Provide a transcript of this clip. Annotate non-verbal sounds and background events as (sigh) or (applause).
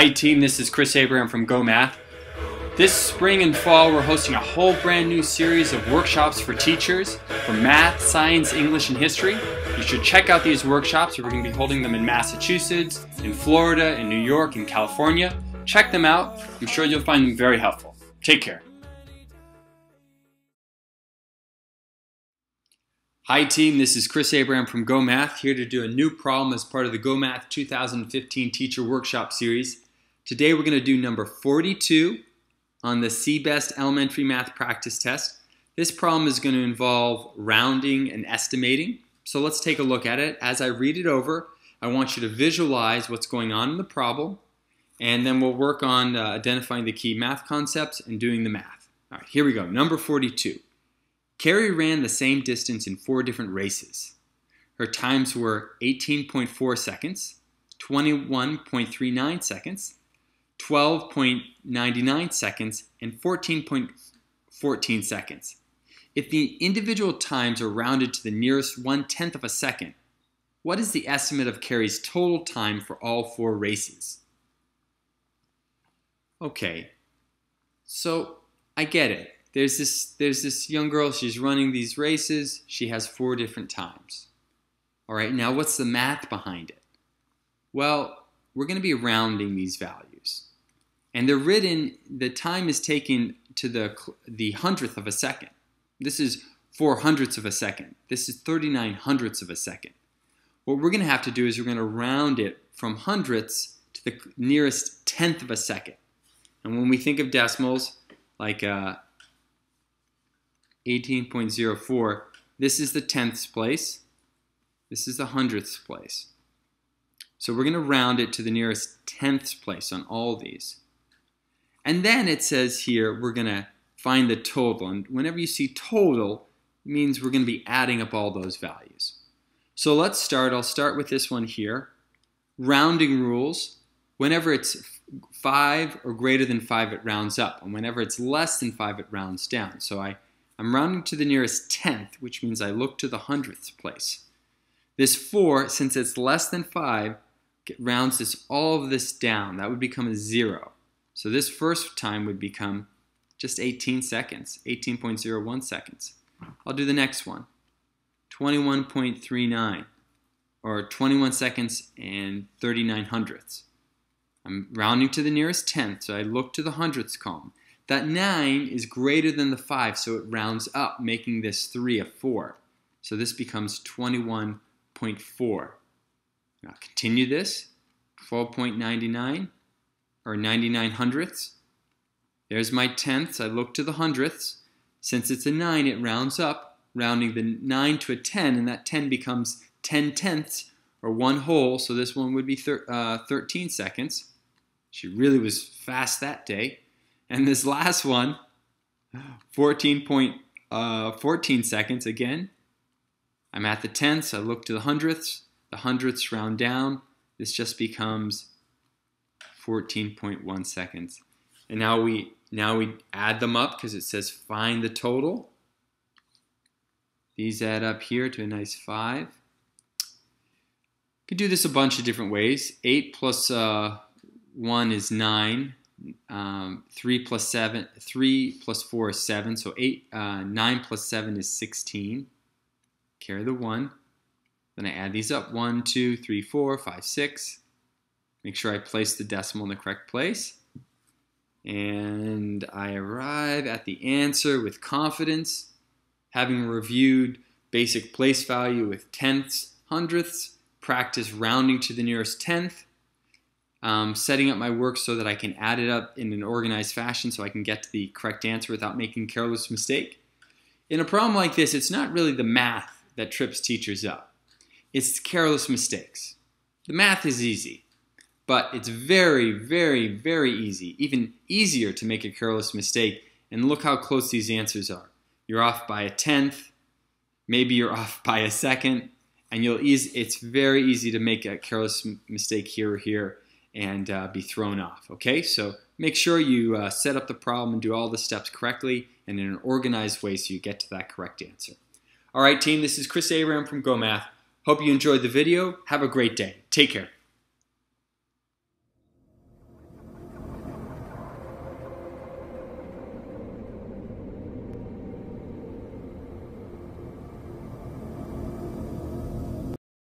Hi team, this is Chris Abraham from GOHmath. This spring and fall we're hosting a whole brand new series of workshops for teachers for math, science, English, and history. You should check out these workshops. We're going to be holding them in Massachusetts, in Florida, in New York, in California. Check them out. I'm sure you'll find them very helpful. Take care. Hi team, this is Chris Abraham from GOHmath here to do a new problem as part of the GOHmath 2015 Teacher Workshop Series. Today we're going to do number 42 on the CBEST Elementary Math Practice Test. This problem is going to involve rounding and estimating. So let's take a look at it. As I read it over, I want you to visualize what's going on in the problem and then we'll work on uh, identifying the key math concepts and doing the math. All right, here we go. Number 42. Carrie ran the same distance in four different races. Her times were 18.4 seconds, 21.39 seconds, 12.99 seconds, and 14.14 seconds. If the individual times are rounded to the nearest one-tenth of a second, what is the estimate of Carrie's total time for all four races? Okay, so I get it there's this there's this young girl she's running these races she has four different times all right now what's the math behind it well we're going to be rounding these values and they're written the time is taken to the the hundredth of a second this is four hundredths of a second this is 39 hundredths of a second what we're going to have to do is we're going to round it from hundredths to the nearest tenth of a second and when we think of decimals like uh, 18.04. This is the tenths place. This is the hundredths place. So we're going to round it to the nearest tenths place on all these. And then it says here we're going to find the total. And whenever you see total, it means we're going to be adding up all those values. So let's start. I'll start with this one here. Rounding rules. Whenever it's 5 or greater than 5, it rounds up. And whenever it's less than 5, it rounds down. So I I'm rounding to the nearest tenth, which means I look to the hundredths place. This 4, since it's less than 5, rounds this all of this down. That would become a 0. So this first time would become just 18 seconds, 18.01 seconds. I'll do the next one, 21.39, or 21 seconds and 39 hundredths. I'm rounding to the nearest tenth, so I look to the hundredths column. That 9 is greater than the 5, so it rounds up, making this 3 a 4. So this becomes 21.4. Now continue this, 12.99, or 99 hundredths. There's my tenths. I look to the hundredths. Since it's a 9, it rounds up, rounding the 9 to a 10, and that 10 becomes 10 tenths, or one whole, so this one would be thir uh, 13 seconds. She really was fast that day. And this last one, 14.14 uh, seconds again. I'm at the tenths, I look to the hundredths, the hundredths round down. This just becomes 14.1 seconds. And now we now we add them up because it says find the total. These add up here to a nice 5. You can do this a bunch of different ways. 8 plus, uh, 1 is 9 um, 3 plus 7, 3 plus 4 is 7, so 8, uh, 9 plus 7 is 16. Carry the 1. Then I add these up, 1, 2, 3, 4, 5, 6. Make sure I place the decimal in the correct place. And I arrive at the answer with confidence, having reviewed basic place value with tenths, hundredths, practice rounding to the nearest tenth, um, setting up my work so that I can add it up in an organized fashion so I can get to the correct answer without making careless mistake. In a problem like this, it's not really the math that trips teachers up. It's careless mistakes. The math is easy, but it's very, very, very easy, even easier to make a careless mistake. And look how close these answers are. You're off by a tenth, maybe you're off (laughs) by a second, and you'll ease, it's very easy to make a careless mistake here or here and uh, be thrown off. Okay, so make sure you uh, set up the problem and do all the steps correctly and in an organized way so you get to that correct answer. All right, team, this is Chris Abraham from GOHmath. Hope you enjoyed the video. Have a great day. Take care.